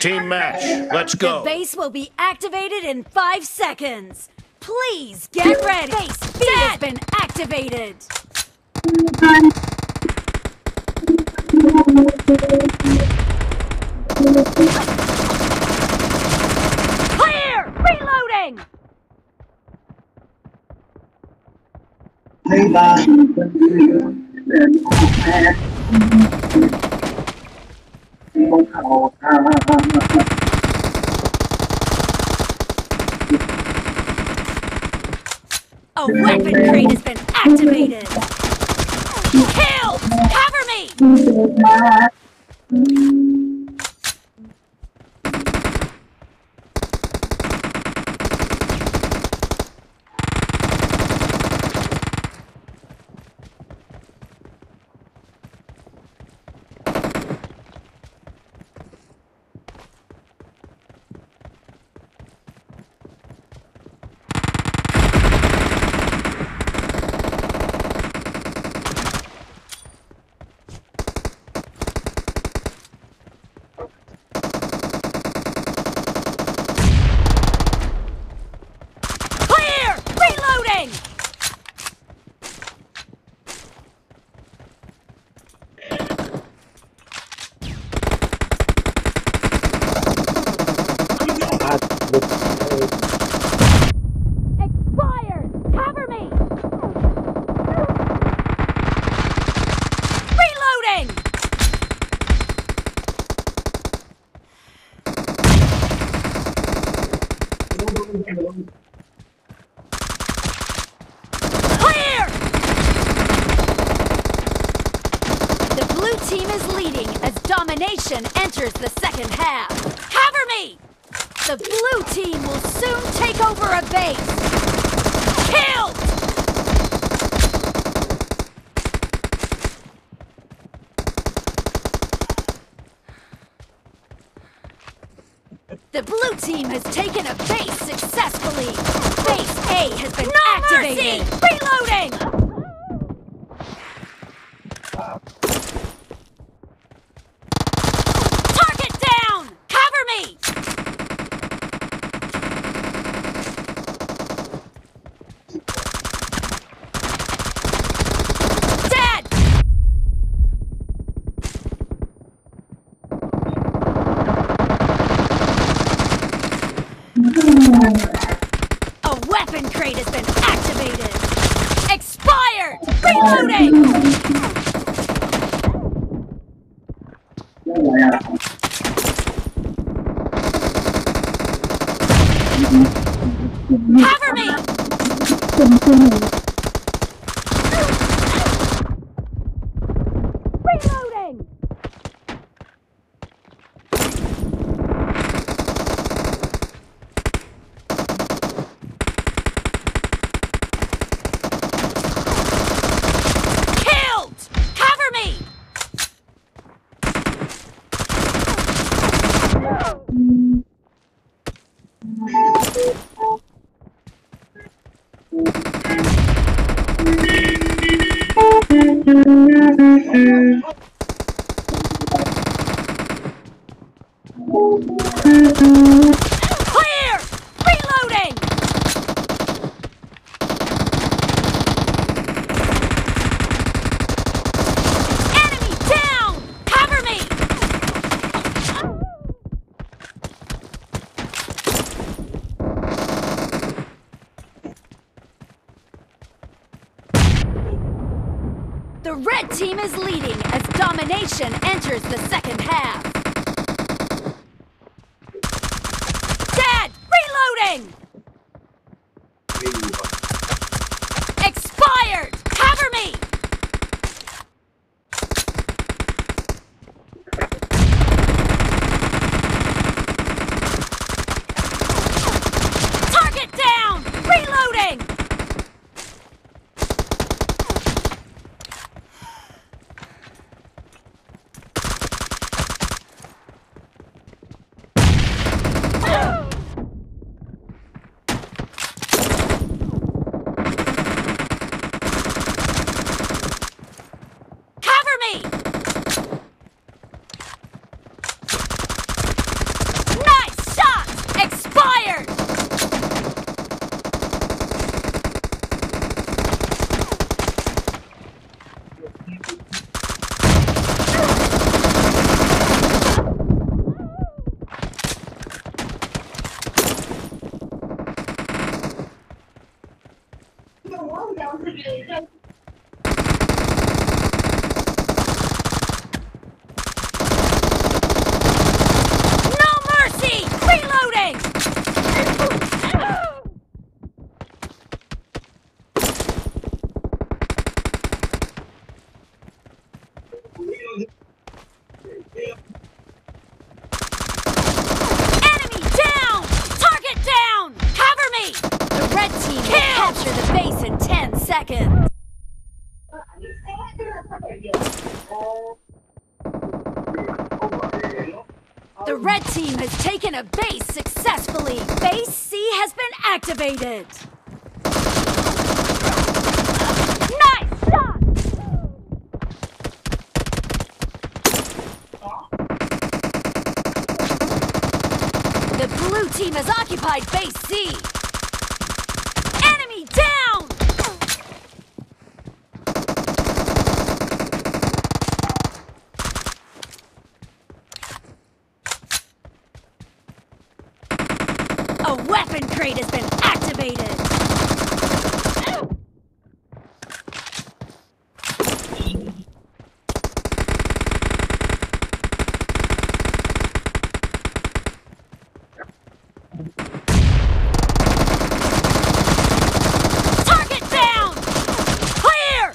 Team match. Let's go. The go. base will be activated in five seconds. Please get ready. Base B has been activated. Clear! Reloading! A weapon crate has been activated. Kill! Cover me! Clear! Reloading! Expired! Cover me! Reloading! Clear! The blue team is leading as domination enters the second half. Cover me! The blue team will soon take over a base. Killed! The blue team has taken a base successfully. Base A has been activated. Mercy! Reloading! Target down! Cover me! Dead! A weapon crate has been activated! Expired! Reloading! Cover me! Reloading! Killed! Cover me! Clear! Reloading! Enemy down! Cover me! The red team is leading as domination enters the second half. Dead! Reloading! Expired! Cover me! Target down! Reloading! No mercy! Reloading! Enemy down! Target down! Cover me! The red team will capture the base in 10 seconds. The red team has taken a base successfully. Base C has been activated. The blue team has occupied base C. Enemy down! A weapon crate has been activated. Target down! Clear!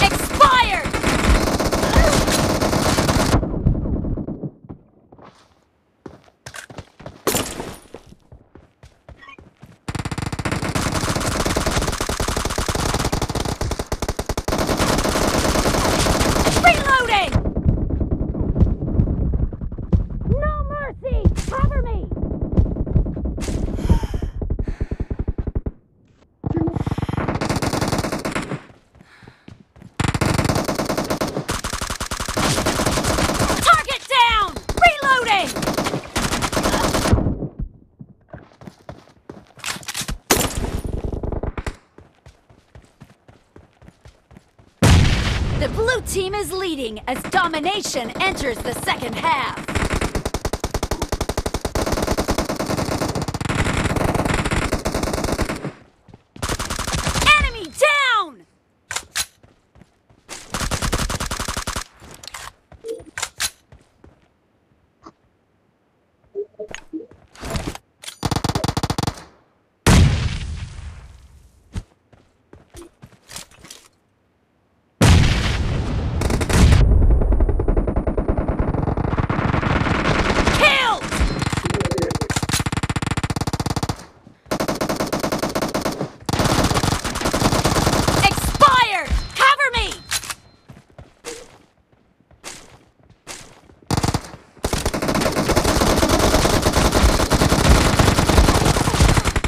Expired! Reloading! No mercy! Cover me! Target down! Reloading! The blue team is leading as domination enters the second half. Enemy down! Killed! Expired! Cover me!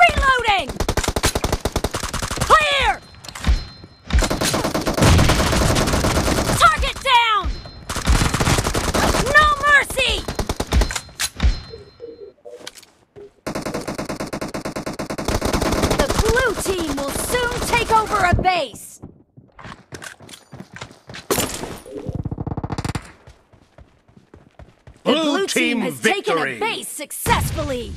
Reloading! Clear! Target down! No mercy! The blue team will soon take over a base. The Blue blue team team has taken a base successfully.